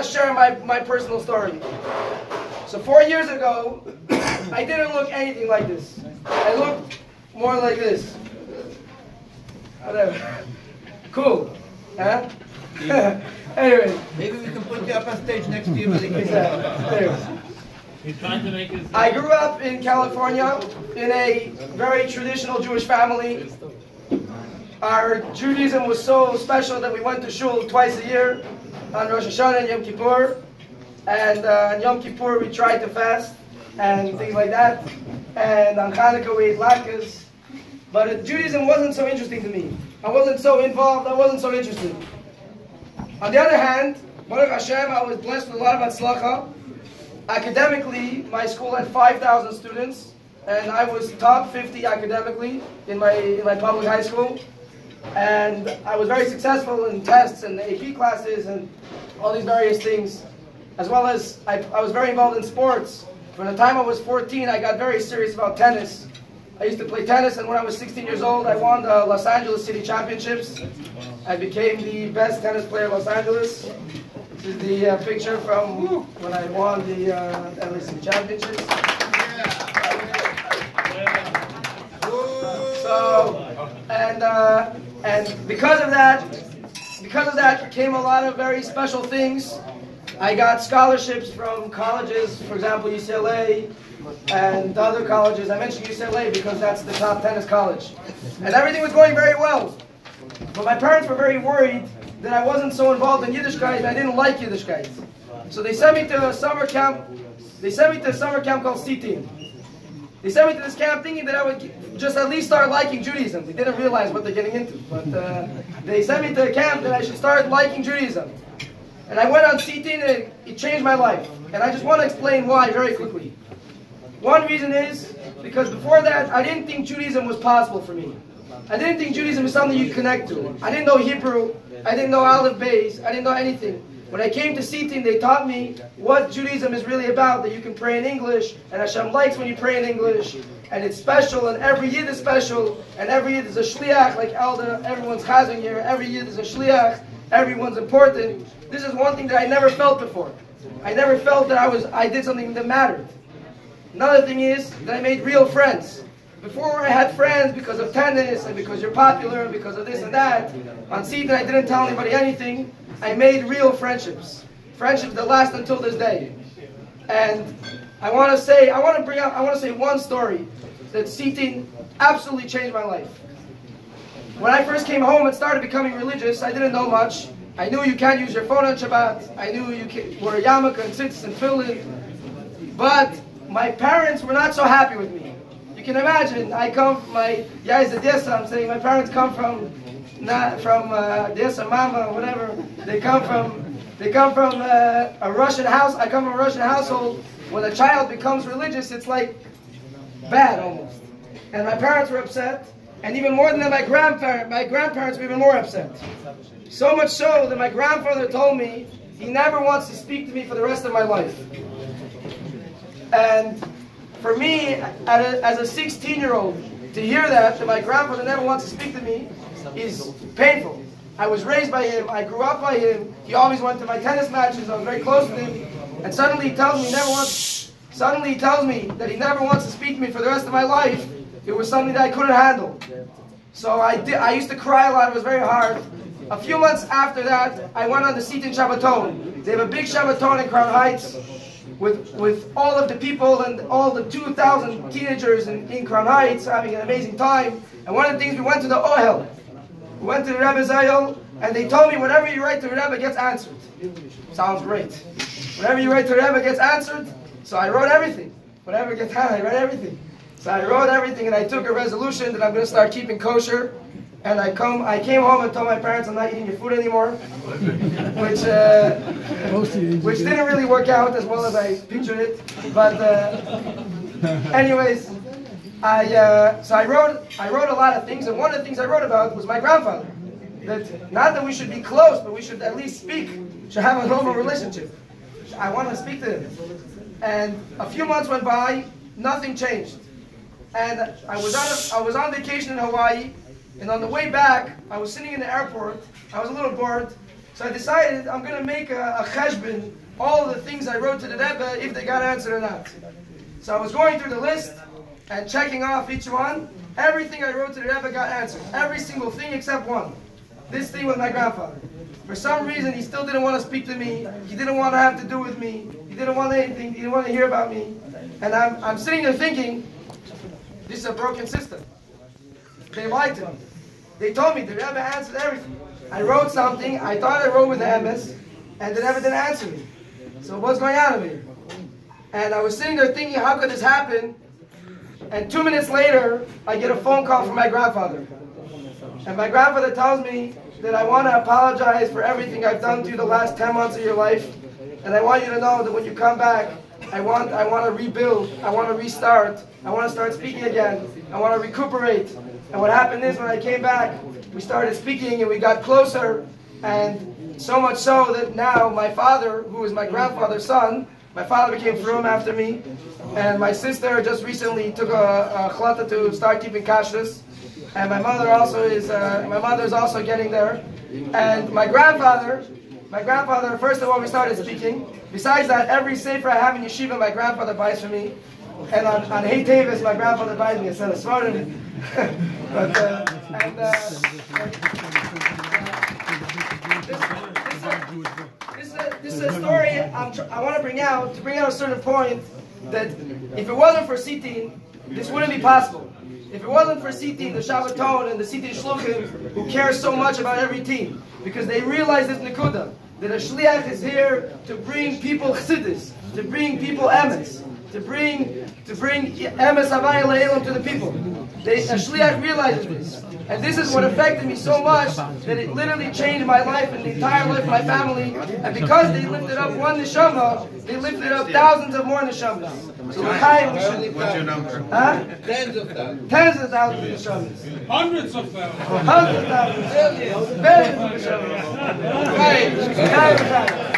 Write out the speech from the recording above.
want to share my, my personal story. So four years ago, I didn't look anything like this. I looked more like this. Whatever. Cool. Huh? anyway. Maybe we can put you up on stage next to you with the Exactly. Anyways. He's trying to make his. I grew up in California in a very traditional Jewish family. Our Judaism was so special that we went to shul twice a year on Rosh Hashanah and Yom Kippur. And uh, on Yom Kippur we try to fast and things like that. And on Hanukkah we ate latkes. But uh, Judaism wasn't so interesting to me. I wasn't so involved, I wasn't so interested. On the other hand, Baruch Hashem, I was blessed with a lot of atzlacha. Academically, my school had 5,000 students, and I was top 50 academically in my, in my public high school. And I was very successful in tests and AP classes and all these various things, as well as I, I was very involved in sports. From the time I was 14, I got very serious about tennis. I used to play tennis, and when I was 16 years old, I won the Los Angeles City Championships. I became the best tennis player in Los Angeles. This is the uh, picture from when I won the uh, LA City Championships. So, and uh, and because of that, because of that came a lot of very special things. I got scholarships from colleges, for example, UCLA and other colleges. I mentioned UCLA because that's the top tennis college. And everything was going very well. But my parents were very worried that I wasn't so involved in Yiddishkeit and I didn't like Yiddishkeit. So they sent me to a summer camp. They sent me to a summer camp called C-Teen. They sent me to this camp thinking that I would just at least start liking Judaism. They didn't realize what they're getting into. But uh, they sent me to a camp that I should start liking Judaism. And I went on C-Teen and it changed my life. And I just want to explain why very quickly. One reason is because before that, I didn't think Judaism was possible for me. I didn't think Judaism was something you connect to. I didn't know Hebrew. I didn't know Aleph Beis. I didn't know anything. When I came to C-Teen, they taught me what Judaism is really about, that you can pray in English, and Hashem likes when you pray in English, and it's special, and every Yid is special, and every Yid is a shliach, like Elda, everyone's chazing here, every Yid is a shliach, everyone's important. This is one thing that I never felt before. I never felt that I was I did something that mattered. Another thing is that I made real friends. Before I had friends because of tennis and because you're popular and because of this and that. On C-Teen I didn't tell anybody anything. I made real friendships. Friendships that last until this day. And I want to say, I want to bring up, I want to say one story that C-Teen absolutely changed my life. When I first came home and started becoming religious, I didn't know much. I knew you can't use your phone on Shabbat. I knew you can, were a yarmulke and tzitz and tefillin. But my parents were not so happy with me. You can imagine, I come, my Yais Adessa, I'm saying my parents come from, not from uh, Odessa Mama, or whatever. They come from, they come from uh, a Russian house. I come from a Russian household. When a child becomes religious, it's like bad almost. And my parents were upset. And even more than that, my grandparents, my grandparents were even more upset. So much so that my grandfather told me he never wants to speak to me for the rest of my life. And for me, as a 16-year-old, to hear that, that my grandfather never wants to speak to me, is painful. I was raised by him, I grew up by him, he always went to my tennis matches, I was very close to him, and suddenly he tells me he never wants, suddenly he tells me that he never wants to speak to me for the rest of my life, it was something that I couldn't handle. So I did, I used to cry a lot, it was very hard. A few months after that, I went on the C-Teen Shabbaton. They have a big Shabbaton in Crown Heights with, with all of the people and all the 2,000 teenagers in, in Crown Heights having an amazing time. And one of the things, we went to the Ohel. We went to the Rebbe Zayel, and they told me whatever you write to the Rebbe gets answered. Sounds great. Whatever you write to the Rebbe gets answered. So I wrote everything. Whatever gets answered, I wrote everything. So I wrote everything, and I took a resolution that I'm going to start keeping kosher. And I come, I came home and told my parents I'm not eating your food anymore, which uh, which didn't really work out as well as I pictured it. But uh, anyways, I uh, so I wrote I wrote a lot of things, and one of the things I wrote about was my grandfather. That not that we should be close, but we should at least speak, should have a normal relationship. I want to speak to him. And a few months went by, nothing changed. And I was on a, I was on vacation in Hawaii, and on the way back, I was sitting in the airport. I was a little bored, So I decided I'm going to make a, a cheshbon, all the things I wrote to the Rebbe, if they got answered or not. So I was going through the list and checking off each one. Everything I wrote to the Rebbe got answered. Every single thing except one. This thing with my grandfather. For some reason, he still didn't want to speak to me. He didn't want to have to do with me. He didn't want anything. He didn't want to hear about me. And I'm, I'm sitting there thinking, this is a broken system. They lied to me. They told me the Rebbe answered everything. I wrote something, I thought I wrote with the MS, and the Rebbe didn't answer me. So what's going on over here? And I was sitting there thinking, how could this happen? And two minutes later, I get a phone call from my grandfather. And my grandfather tells me that I want to apologize for everything I've done to you the last 10 months of your life. And I want you to know that when you come back, I want, I want to rebuild. I want to restart. I want to start speaking again. I want to recuperate. And what happened is when I came back, we started speaking and we got closer. And so much so that now my father, who is my grandfather's son, my father became frum after me. And my sister just recently took a, a chlata to start keeping kashrus. And my mother also is, uh, my mother is also getting there. And my grandfather, my grandfather, first of all, we started speaking. Besides that, every sefer I have in yeshiva, my grandfather buys for me. And on, on Hey Tavis, my grandfather buys me a set of svarim. but, uh, and, uh, this, this, is a, this is a story I'm tr- I want to bring out, to bring out a certain point, that if it wasn't for C-Teen, this wouldn't be possible. If it wasn't for C-Teen, the Shabbaton, and the C-Teen Shluchim, who care so much about every team, because they realize this Nikuda, that a Shliach is here to bring people Chassidus, to bring people Emes, to bring to bring Emes Havaya Le'elam to the people. They, a Shliach realizes this. And this is what affected me so much that it literally changed my life and the entire life of my family. And because they lifted up one neshama, they lifted up thousands of more neshamas. So L'chaim, we should- What's your number? Huh? Tens of thousands. Tens of thousands of neshamas. hundreds of them. Hundreds of thousands. Millions. Billions of neshamas. Right.